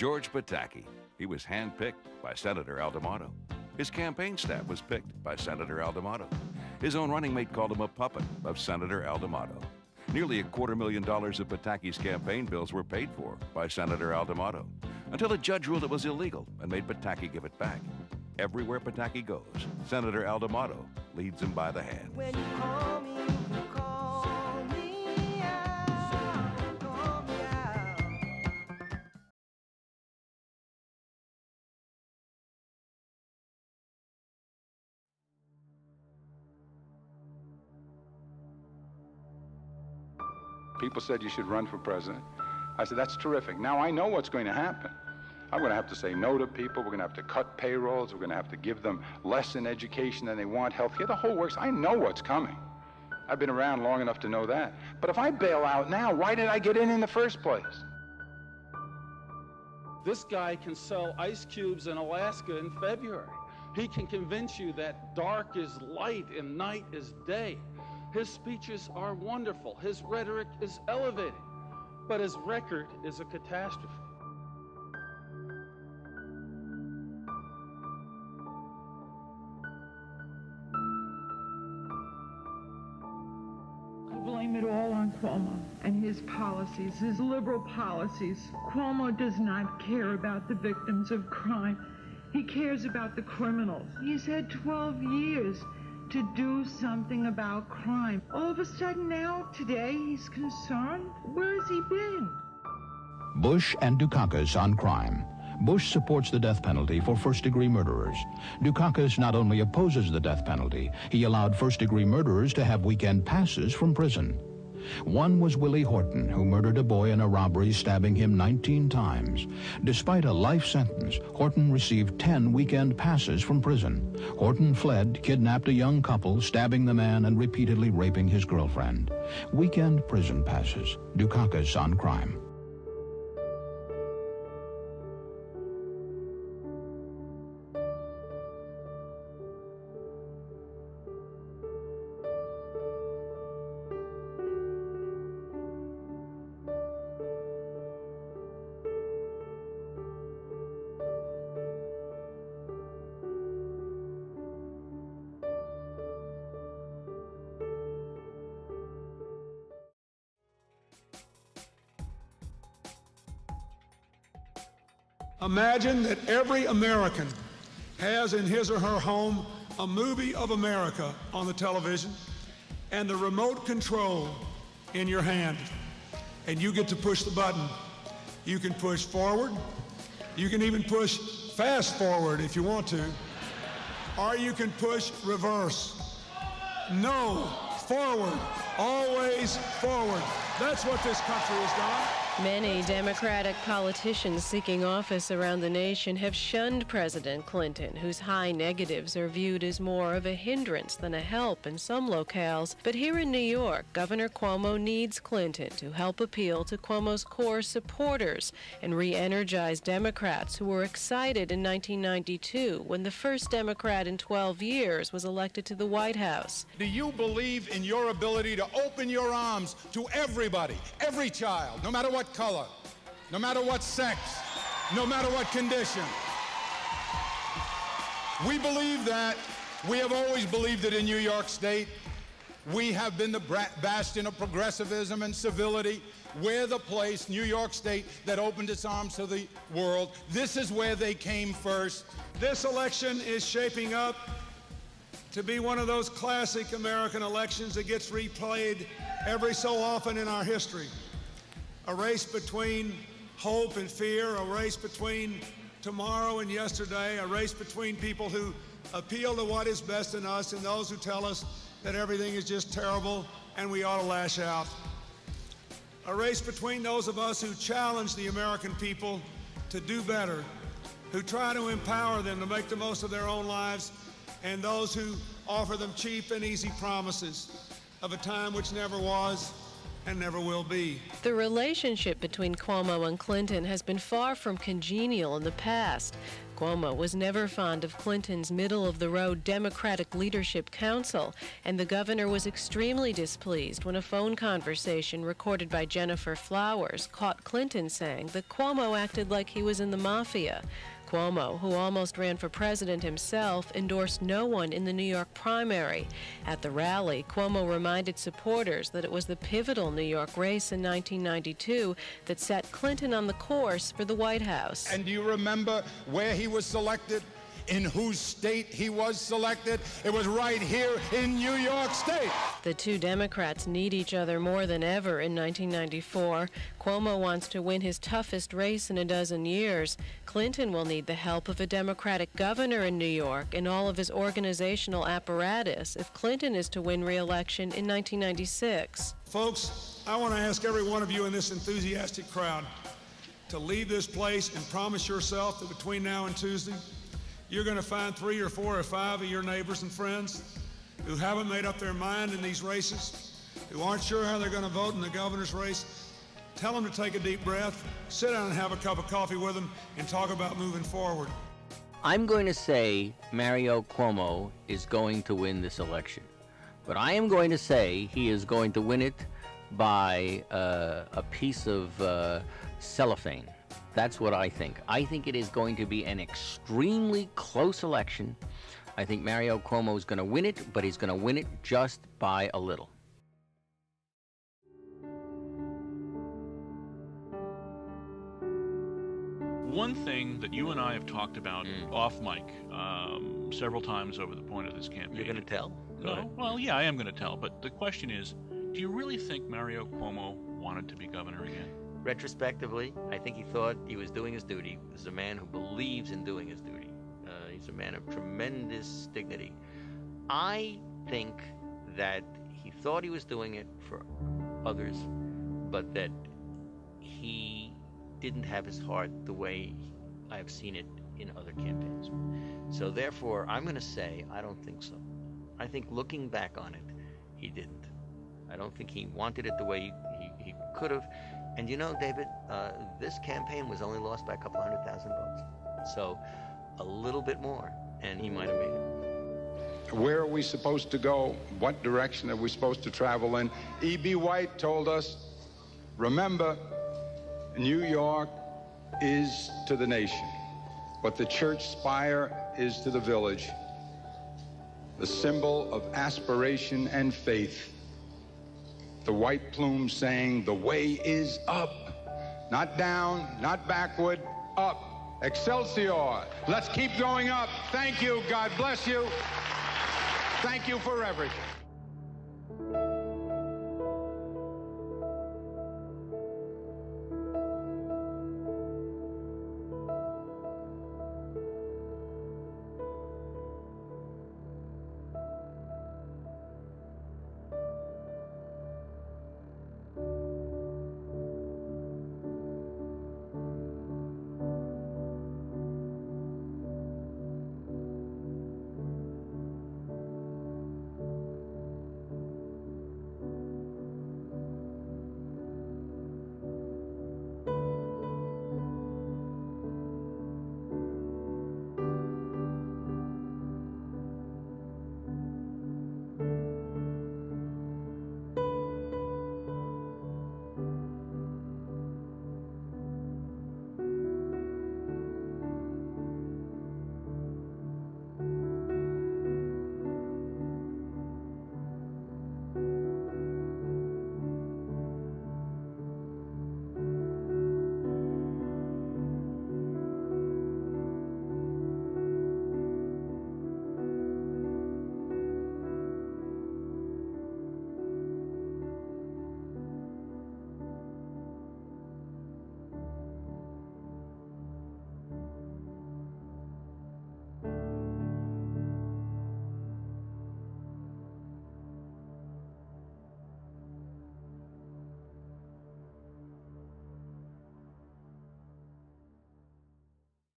George Pataki. He was handpicked by Senator Al D'Amato. His campaign staff was picked by Senator Al D'Amato. His own running mate called him a puppet of Senator Al D'Amato. Nearly a quarter million dollars of Pataki's campaign bills were paid for by Senator Al D'Amato until a judge ruled it was illegal and made Pataki give it back. Everywhere Pataki goes, Senator Aldamato leads him by the hand. People said you should run for president. I said, that's terrific. Now I know what's going to happen. I'm going to have to say no to people. We're going to have to cut payrolls. We're going to have to give them less in education than they want, health care, the whole works. I know what's coming. I've been around long enough to know that. But if I bail out now, why did I get in in the first place? This guy can sell ice cubes in Alaska in February. He can convince you that dark is light and night is day. His speeches are wonderful. His rhetoric is elevating. But his record is a catastrophe. I blame it all on Cuomo and his policies, his liberal policies. Cuomo does not care about the victims of crime. He cares about the criminals. He's had 12 years to do something about crime. All of a sudden now, today, he's concerned. Where has he been? Bush and Dukakis on crime. Bush supports the death penalty for first degree murderers. Dukakis not only opposes the death penalty, he allowed first degree murderers to have weekend passes from prison. One was Willie Horton, who murdered a boy in a robbery, stabbing him 19 times. Despite a life sentence, Horton received 10 weekend passes from prison. Horton fled, kidnapped a young couple, stabbing the man and repeatedly raping his girlfriend. Weekend prison passes. Dukakis on crime. Imagine that every American has in his or her home a movie of America on the television and the remote control in your hand. And you get to push the button. You can push forward. You can even push fast forward if you want to. Or you can push reverse. No, forward. Always forward. That's what this country has done. Many Democratic politicians seeking office around the nation have shunned President Clinton, whose high negatives are viewed as more of a hindrance than a help in some locales. But here in New York, Governor Cuomo needs Clinton to help appeal to Cuomo's core supporters and re energize Democrats who were excited in 1992 when the first Democrat in 12 years was elected to the White House. Do you believe in your ability to open your arms to everybody, every child, no matter what color, no matter what sex, no matter what condition? We believe that. We have always believed it in New York State. We have been the bastion of progressivism and civility. We're the place, New York State, that opened its arms to the world. This is where they came first. This election is shaping up to be one of those classic American elections that gets replayed every so often in our history. A race between hope and fear, a race between tomorrow and yesterday, a race between people who appeal to what is best in us and those who tell us that everything is just terrible and we ought to lash out. A race between those of us who challenge the American people to do better, who try to empower them to make the most of their own lives, and those who offer them cheap and easy promises of a time which never was and never will be. The relationship between Cuomo and Clinton has been far from congenial in the past. Cuomo was never fond of Clinton's middle of the road Democratic Leadership Council, and the governor was extremely displeased when a phone conversation recorded by Gennifer Flowers caught Clinton saying that Cuomo acted like he was in the mafia. Cuomo, who almost ran for president himself, endorsed no one in the New York primary. At the rally, Cuomo reminded supporters that it was the pivotal New York race in 1992 that set Clinton on the course for the White House. And do you remember where he was selected? In whose state he was selected? It was right here in New York State. The two Democrats need each other more than ever in 1994. Cuomo wants to win his toughest race in a dozen years. Clinton will need the help of a Democratic governor in New York and all of his organizational apparatus if Clinton is to win re-election in 1996. Folks, I want to ask every one of you in this enthusiastic crowd to leave this place and promise yourself that between now and Tuesday, you're going to find three or four or five of your neighbors and friends who haven't made up their mind in these races, who aren't sure how they're going to vote in the governor's race. Tell them to take a deep breath, sit down and have a cup of coffee with them, and talk about moving forward. I'm going to say Mario Cuomo is going to win this election. But I am going to say he is going to win it by uh, a piece of uh, cellophane. That's what I think. I think it is going to be an extremely close election. I think Mario Cuomo is going to win it, but he's going to win it just by a little. One thing that you and I have talked about Mm. off mic um, several times over the point of this campaign. You're going to tell? No, well, yeah, I am going to tell. But the question is, do you really think Mario Cuomo wanted to be governor again? Retrospectively, I think he thought he was doing his duty. Is a man who believes in doing his duty. Uh, he's a man of tremendous dignity. I think that he thought he was doing it for others, but that he didn't have his heart the way I have seen it in other campaigns. So therefore, I'm going to say I don't think so. I think looking back on it, he didn't. I don't think he wanted it the way he, he, he could have. And you know, David, uh, this campaign was only lost by a couple hundred thousand votes. So a little bit more, and he might have made it. Where are we supposed to go? What direction are we supposed to travel in? E.B. White told us, remember, New York is to the nation what the church spire is to the village, the symbol of aspiration and faith. The white plume saying, the way is up, not down, not backward, up. Excelsior. Let's keep going up. Thank you. God bless you. Thank you for everything.